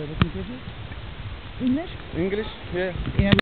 looking for? English? English? Yeah. Yeah.